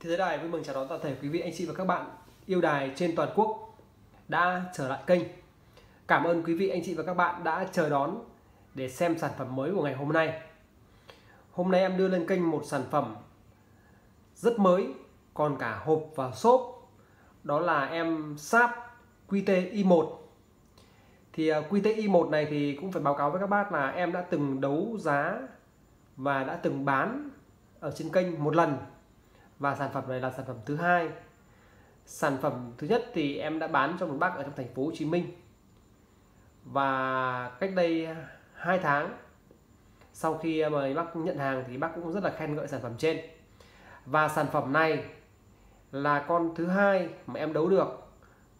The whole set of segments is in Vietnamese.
Thế giới đài vui mừng chào đón toàn thể quý vị anh chị và các bạn yêu đài trên toàn quốc đã trở lại kênh. Cảm ơn quý vị anh chị và các bạn đã chờ đón để xem sản phẩm mới của ngày hôm nay. Hôm nay em đưa lên kênh một sản phẩm rất mới, còn cả hộp và xốp. Đó là em sáp QT i1. Thì à, QT i1 này thì cũng phải báo cáo với các bác là em đã từng đấu giá và đã từng bán ở trên kênh một lần và sản phẩm này là sản phẩm thứ hai. Sản phẩm thứ nhất thì em đã bán cho một bác ở trong thành phố Hồ Chí Minh. Và cách đây 2 tháng, sau khi mời bác nhận hàng thì bác cũng rất là khen ngợi sản phẩm trên. Và sản phẩm này là con thứ hai mà em đấu được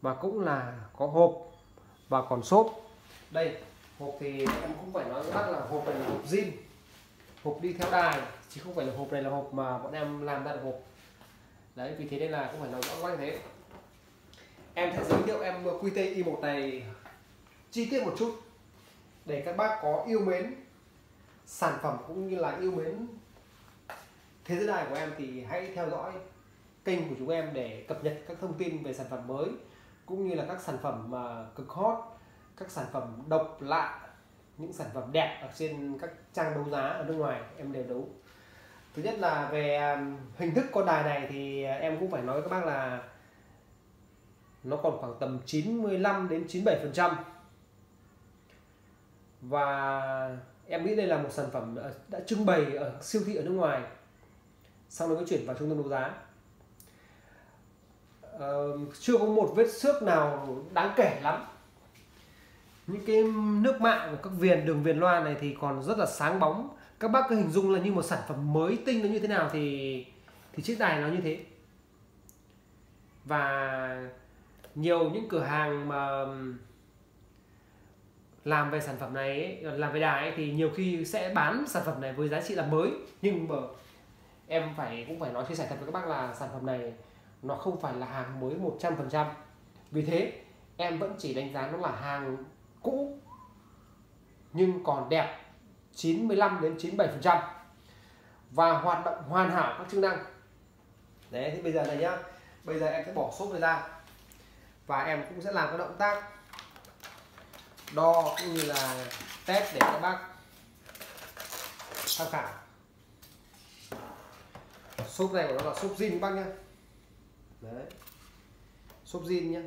và cũng là có hộp và còn xốp. Đây, hộp thì em cũng phải nói với bác là hộp này là hộp zin, hộp đi theo đài, chứ không phải là hộp này là hộp mà bọn em làm ra được hộp đấy, vì thế nên là cũng phải nói rõ quá như thế. Em sẽ giới thiệu em QT i1 này. Chi tiết một chút. Để các bác có yêu mến sản phẩm cũng như là yêu mến thế giới đài của em thì hãy theo dõi kênh của chúng em để cập nhật các thông tin về sản phẩm mới, cũng như là các sản phẩm mà cực hot, các sản phẩm độc lạ, những sản phẩm đẹp ở trên các trang đấu giá ở nước ngoài em đều đấu thứ nhất là về um, hình thức con đài này thì uh, em cũng phải nói với các bác là nó còn khoảng tầm 95 đến 97 phần trăm. Và em nghĩ đây là một sản phẩm uh, đã trưng bày ở siêu thị ở nước ngoài. Sau đó mới chuyển vào trung tâm đấu giá. Ờ, chưa có một vết xước nào đáng kể lắm. Những cái nước mạ của các viền đường viền loa này thì còn rất là sáng bóng các bác cứ hình dung là như một sản phẩm mới tinh nó như thế nào thì thì chiếc đài nó như thế. Và nhiều những cửa hàng mà làm về sản phẩm này ấy, làm về đài ấy, thì nhiều khi sẽ bán sản phẩm này với giá trị là mới. Nhưng mà em phải cũng phải nói chia sẻ thật với các bác là sản phẩm này nó không phải là hàng mới 100% vì thế em vẫn chỉ đánh giá nó là hàng cũ nhưng còn đẹp. 95 đến 97 phần trăm và hoạt động hoàn hảo các chức năng. Đấy, thì bây giờ này nhá. Bây giờ em sẽ bỏ xốp này ra và em cũng sẽ làm các động tác đo cũng như là test để các bác tham khảo. Xốp này của nó là xốp zin các bác nhá. Đấy. Xốp zin nhá.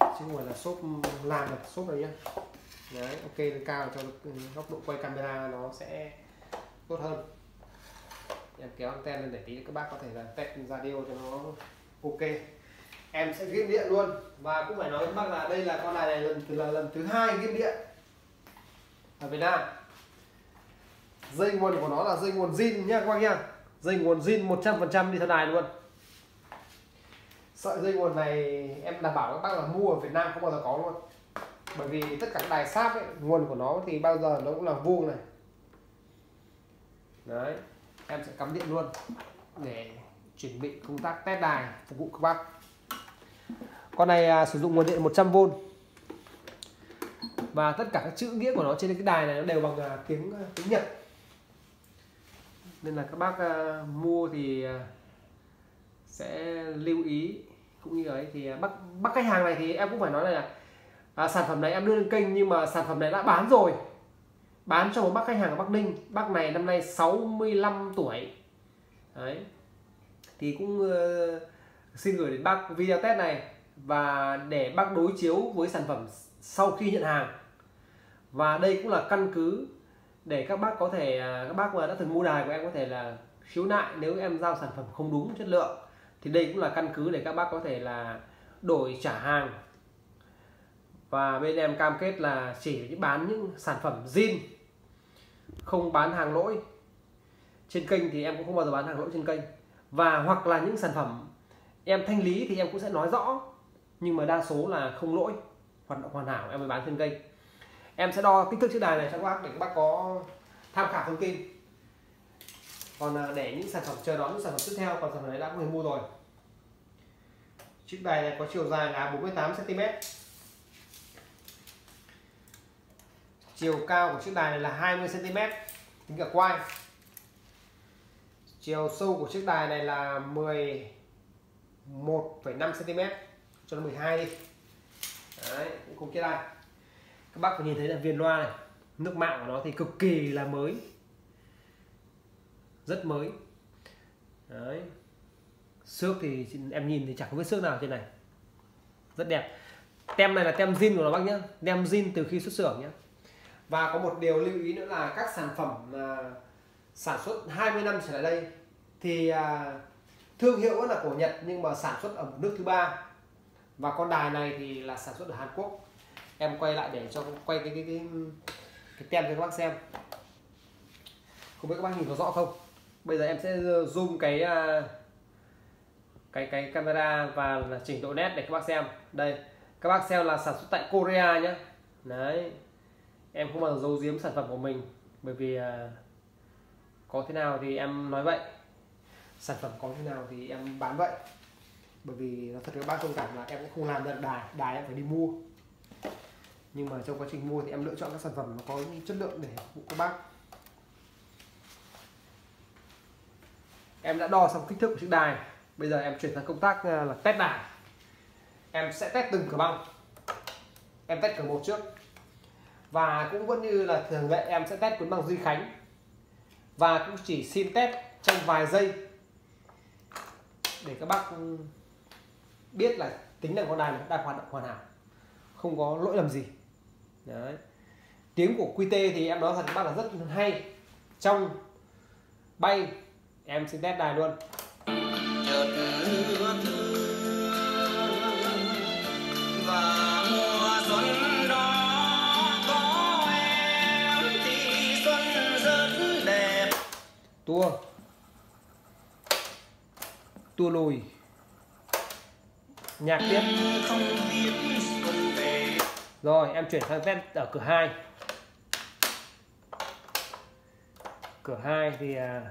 Chứ không phải là xốp làm được xốp này nhá đấy, ok lên cao cho ừ, góc độ quay camera nó sẽ tốt hơn. Em kéo anten lên để tí các bác có thể là test điều cho nó ok. Em sẽ ghim điện luôn. Và cũng phải nói với bác là đây là con này này lần là lần thứ hai ghim điện ở Việt Nam. Dây nguồn của nó là dây nguồn zin nhá các bác nhá dây nguồn zin 100% đi thân đài luôn. Sợi dây nguồn này em đảm bảo các bác là mua ở Việt Nam không bao giờ có luôn bởi vì tất cả các đài sáp ấy, nguồn của nó thì bao giờ nó cũng là vuông này. Đấy em sẽ cắm điện luôn để chuẩn bị công tác test đài phục vụ các bác. Con này à, sử dụng nguồn điện 100V và tất cả các chữ nghĩa của nó trên cái đài này nó đều bằng à, tiếng à, tiếng Nhật. Nên là các bác à, mua thì à, sẽ lưu ý. Cũng như ấy thì à, bắt bắt khách hàng này thì em cũng phải nói là à, sản phẩm này em đưa lên kênh nhưng mà sản phẩm này đã bán rồi. Bán cho một bác khách hàng ở Bắc Ninh. Bác này năm nay 65 tuổi. Đấy. Thì cũng uh, xin gửi đến bác video test này và để bác đối chiếu với sản phẩm sau khi nhận hàng. Và đây cũng là căn cứ để các bác có thể à, các bác mà đã từng mua đài của em có thể là khiếu nại nếu em giao sản phẩm không đúng chất lượng. Thì đây cũng là căn cứ để các bác có thể là đổi trả hàng và bên em cam kết là chỉ bán những sản phẩm zin, không bán hàng lỗi. Trên kênh thì em cũng không bao giờ bán hàng lỗi trên kênh. Và hoặc là những sản phẩm em thanh lý thì em cũng sẽ nói rõ, nhưng mà đa số là không lỗi, hoạt động hoàn hảo em mới bán trên kênh. Em sẽ đo kích thước chiếc đài này cho các bác để các bác có tham khảo thông tin. Còn à, để những sản phẩm, chờ đón những sản phẩm tiếp theo, còn sản phẩm này đã có người mua rồi. Chiếc đài này có chiều dài là 48 cm chiều cao của chiếc đài này là 20 cm tính cả quai chiều sâu của chiếc đài này là 11,5 cm cho nó 12 đi. Đấy cũng cùng chiếc đài các bác có nhìn thấy là viền loa này nước mạng của nó thì cực kỳ là mới. Rất mới. Đấy. Xước thì em nhìn thì chẳng có vết xước nào trên này. Rất đẹp. Tem này là tem zin của nó bác nhé tem zin từ khi xuất xưởng nhé và có một điều lưu ý nữa là các sản phẩm mà sản xuất 20 năm trở lại đây thì à, thương hiệu là của Nhật nhưng mà sản xuất ở một nước thứ ba. Và con đài này thì là sản xuất ở Hàn Quốc. Em quay lại để cho quay cái cái cái, cái tem cho các bác xem. Không biết các bác nhìn có rõ không? Bây giờ em sẽ zoom cái à, cái cái camera và chỉnh độ nét để các bác xem. Đây các bác xem là sản xuất tại Korea nhé đấy em không bao giờ giấu giếm sản phẩm của mình bởi vì uh, có thế nào thì em nói vậy. Sản phẩm có thế nào thì em bán vậy. Bởi vì nó thật các bác thông cảm là em cũng không làm được đài đài em phải đi mua. Nhưng mà trong quá trình mua thì em lựa chọn các sản phẩm nó có chất lượng để phục vụ các bác. Em đã đo xong kích thước của chiếc đài bây giờ em chuyển sang công tác à, là test đài. Em sẽ test từng cửa băng. Em test cửa một trước và cũng vẫn như là thường lệ em sẽ test cuốn bằng Duy Khánh. Và cũng chỉ xin test trong vài giây. Để các bác biết là tính năng con đài này đang hoạt động hoàn hảo. Không có lỗi lầm gì. Đấy. Tiếng của QT thì em nói thật các bác là rất hay. Trong bay, em xin test đài luôn. Tua tua lùi nhạc tiếp. Rồi em chuyển sang test ở cửa 2 cửa 2 thì à,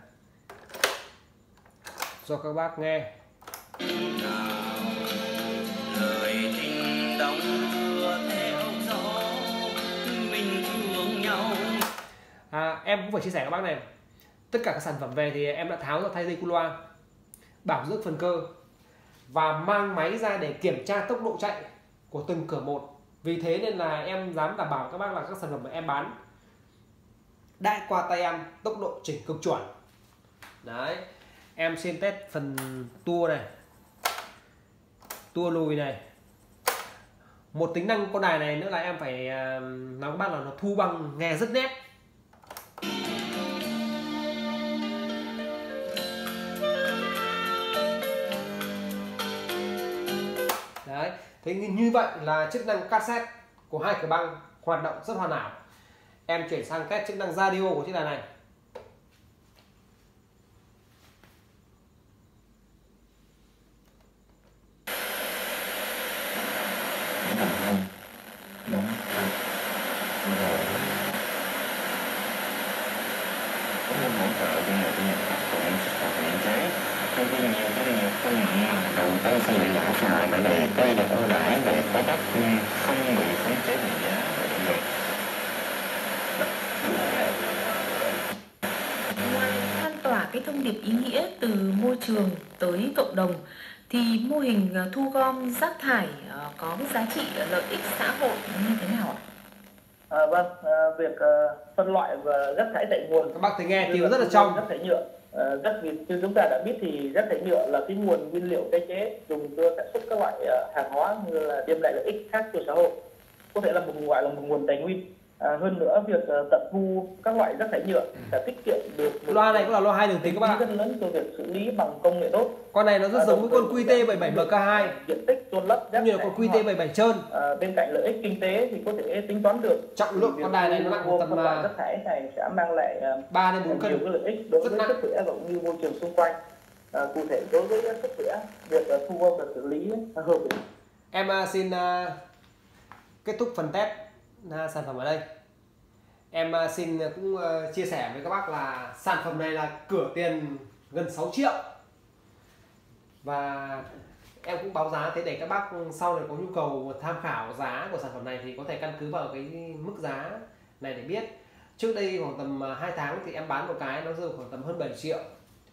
cho các bác nghe. À, em cũng phải chia sẻ các bác này. Tất cả các sản phẩm về thì em đã tháo ra thay dây cu loa bảo dưỡng phần cơ và mang máy ra để kiểm tra tốc độ chạy của từng cửa một. Vì thế nên là em dám đảm bảo các bác là các sản phẩm mà em bán đã qua tay em tốc độ chỉnh cực chuẩn. Đấy, em xin test phần tua này, tua lùi này. Một tính năng con đài này nữa là em phải à, nói các bác là nó thu bằng nghe rất nét. Thế như vậy là chức năng cassette của hai cửa băng hoạt động rất hoàn hảo. Em chuyển sang test chức năng radio của chiếc đài này. Bởi vì có được ưu đãi về giá đất không bị khống chế về giá Ngoài lan tỏa cái thông điệp ý nghĩa từ môi trường tới cộng đồng thì mô hình ờ, thu gom rác thải ờ, có cái giá trị lợi ích xã hội như thế nào ạ? À, vâng, à, việc uh, phân loại và rác thải tại nguồn. Các bác thấy nghe tiếng rất là trong. rác thải nhựa Ờ, rất như chúng ta đã biết thì rác thải nhựa là cái nguồn nguyên liệu tái chế dùng cho sản xuất các loại ờ, hàng hóa như là đem lại lợi ích khác cho xã hội. Có thể là một loại là một nguồn tài nguyên. À, hơn nữa việc uh, tận thu các loại rác thải nhựa sẽ tiết kiệm được loa này cũng là loa hai đường tính các bạn rất lớn cho việc xử lý bằng công nghệ tốt. Con này nó rất À, giống với con thời QT 77 MK2 diện tích chôn lấp rác cũng như là con QT 77 trơn. À, bên cạnh lợi ích kinh tế thì có thể tính toán được. Trọng lượng con đài này nó nặng tầm phân loại à, rác thải này sẽ mang lại à, 3 đến 4 nhiều cân. cái lợi ích đối Rất với nặng. sức khỏe cũng như môi trường xung quanh. À, cụ thể đối với sức khỏe việc à, thu gom và xử lý hợp lý. Em à, xin kết thúc phần test sản phẩm ở đây. Em à, xin à, cũng à, chia sẻ với các bác là sản phẩm này là cửa tiền gần 6 triệu. Và em cũng báo giá, thế để các bác sau này có nhu cầu tham khảo giá của sản phẩm này thì có thể căn cứ vào cái mức giá này để biết. Trước đây khoảng tầm 2 tháng thì em bán một cái nó rơi khoảng tầm hơn 7 triệu.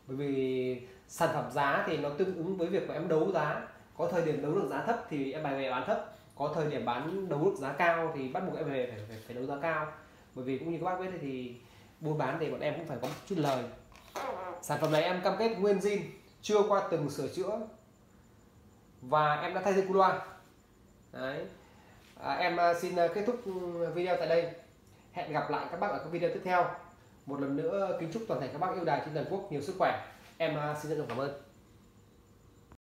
Bởi vì sản phẩm giá thì nó tương ứng với việc của em đấu giá. Có thời điểm đấu được giá thấp thì em bài về bán thấp có thời điểm bán đấu được giá cao thì bắt buộc em về phải, phải, phải đấu giá cao. Bởi vì cũng như các bác biết thì buôn bán thì bọn em cũng phải có một chút lời. Sản phẩm này em cam kết nguyên zin chưa qua từng sửa chữa. Và em đã thay thế cu loa. Đấy. À, em à, xin à, kết thúc video tại đây. Hẹn gặp lại các bác ở các video tiếp theo. Một lần nữa kính chúc toàn thể các bác yêu đài trên toàn quốc nhiều sức khỏe. Em à, xin chân trọng cảm ơn.